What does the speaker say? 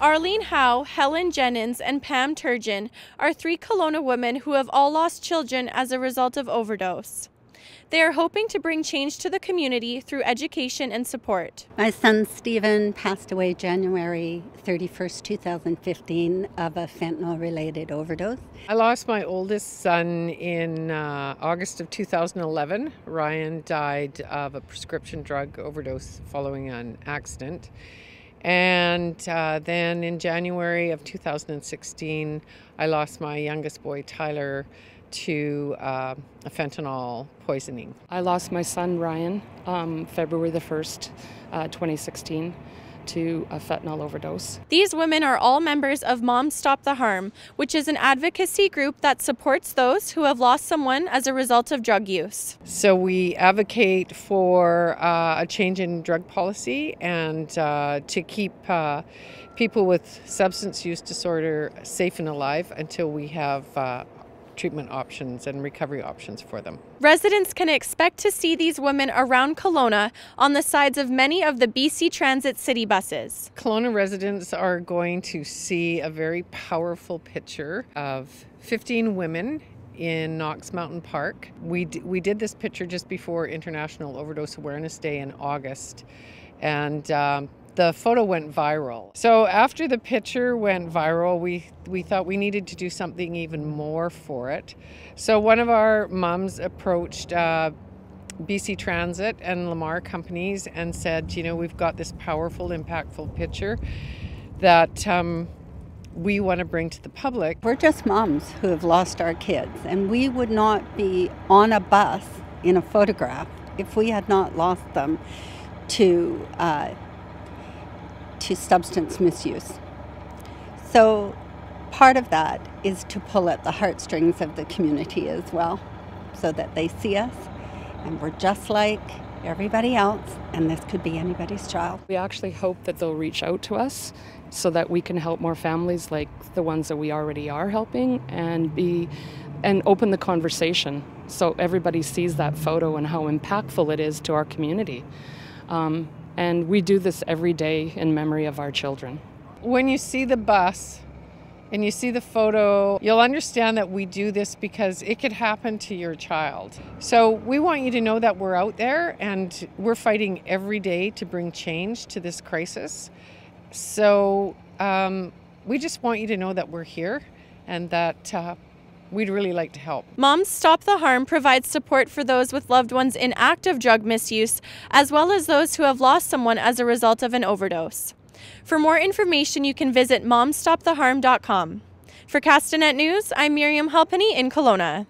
Arlene Howe, Helen Jennings, and Pam Turgeon are three Kelowna women who have all lost children as a result of overdose. They are hoping to bring change to the community through education and support. My son Stephen passed away January 31st, 2015, of a fentanyl related overdose. I lost my oldest son in uh, August of 2011. Ryan died of a prescription drug overdose following an accident. And uh, then in January of 2016, I lost my youngest boy, Tyler, to uh, a fentanyl poisoning. I lost my son Ryan um, February the 1st, uh, 2016 to a fentanyl overdose. These women are all members of Moms Stop the Harm, which is an advocacy group that supports those who have lost someone as a result of drug use. So we advocate for uh, a change in drug policy and uh, to keep uh, people with substance use disorder safe and alive until we have uh, treatment options and recovery options for them. Residents can expect to see these women around Kelowna on the sides of many of the BC Transit city buses. Kelowna residents are going to see a very powerful picture of 15 women in Knox Mountain Park. We, d- we did this picture just before International Overdose Awareness Day in August. And um, the photo went viral. So after the picture went viral, we we thought we needed to do something even more for it. So one of our moms approached uh, BC Transit and Lamar companies and said, you know, we've got this powerful, impactful picture that. Um, we want to bring to the public. We're just moms who have lost our kids, and we would not be on a bus in a photograph if we had not lost them to uh, to substance misuse. So, part of that is to pull at the heartstrings of the community as well, so that they see us and we're just like everybody else, and this could be anybody's child. We actually hope that they'll reach out to us so that we can help more families like the ones that we already are helping and be and open the conversation so everybody sees that photo and how impactful it is to our community. Um, and we do this every day in memory of our children. When you see the bus and you see the photo, you'll understand that we do this because it could happen to your child. So we want you to know that we're out there and we're fighting every day to bring change to this crisis. So um, we just want you to know that we're here and that uh, we'd really like to help. Moms Stop the Harm provides support for those with loved ones in active drug misuse, as well as those who have lost someone as a result of an overdose. For more information, you can visit momstoptheharm.com. For Castanet News, I'm Miriam Halpenny in Kelowna.